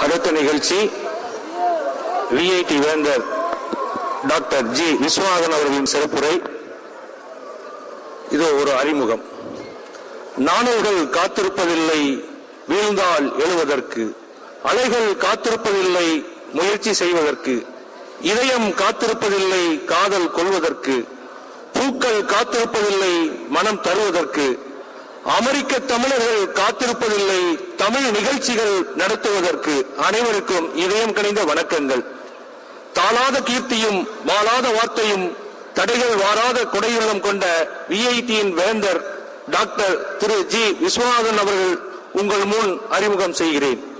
அடுத்த நிகழ்ச்சி விஐடி வேந்தர் டாக்டர் ஜி விஸ்வநாதன் அவர்களின் சிறப்புரை. இது ஒரு அறிமுகம். நாணல்கள் காத்திருப்பதில்லை வீழ்ந்தால் எழுவதற்கு. அலைகள் காத்திருப்பதில்லை முயற்சி செய்வதற்கு. இதயம் காத்திருப்பதில்லை காதல் கொள்வதற்கு. பூக்கள் காத்திருப்பதில்லை மனம் தருவதற்கு. அமெரிக்க தமிழர்கள் காத்திருப்பதில்லை தமிழ் நிகழ்ச்சிகள் நடத்துவதற்கு அனைவருக்கும் இதயம் கனிந்த வணக்கங்கள். தாளாத கீர்த்தியும் மாளாத வார்த்தையும் தடைகள் வாராத கொடையுள்ளம் கொண்ட விஐடியின் வேந்தர் டாக்டர் திரு ஜி. விஸ்வநாதன் அவர்கள் உங்கள் முன் அறிமுகம் செய்கிறேன்.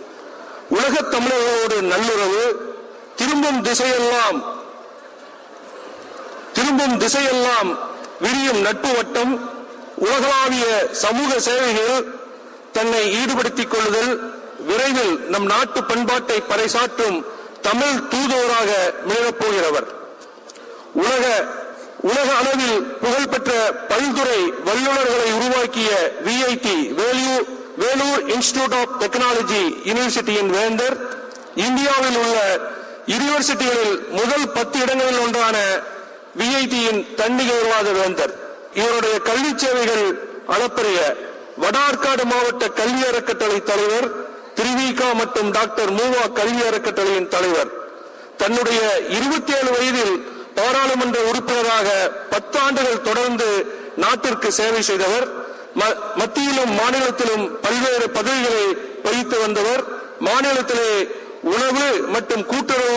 உலகத் தமிழர்களோடு நல்லுறவு திரும்பும் திசையெல்லாம் திரும்பும் திசையெல்லாம் விரியும் நட்பு வட்டம் உலகளாவிய சமூக சேவைகளில் தன்னை ஈடுபடுத்திக் கொள்ளுதல் விரைவில் நம் நாட்டு பண்பாட்டை பறைசாற்றும் தமிழ் தூதுவராக மிளகப்போகிறவர் உலக உலக அளவில் புகழ்பெற்ற பல்துறை வல்லுநர்களை உருவாக்கிய VIT Vellore Vellore institute of technology யூனிவர்சிட்டியின் வேந்தர் இந்தியாவில் உள்ள யூனிவர்சிட்டிகளில் முதல் பத்து இடங்களில் ஒன்றான விஐடியின் தன்னிகழ்வாத வேந்தர். இவருடைய கல்வி சேவைகள் அளப்பரிய வடார்காடு மாவட்ட கல்வி அறக்கட்டளை தலைவர் திருவிகா மற்றும் டாக்டர் மூவா கல்வி அறக்கட்டளையின் தலைவர். தன்னுடைய இருபத்தி ஏழு வயதில் பாராளுமன்ற உறுப்பினராக பத்து ஆண்டுகள் தொடர்ந்து நாட்டிற்கு சேவை செய்தவர் ம- மத்தியிலும் மாநிலத்திலும் பல்வேறு பதவிகளை வகித்து வந்தவர் மாநிலத்திலே உணவு மற்றும் கூட்டுறவு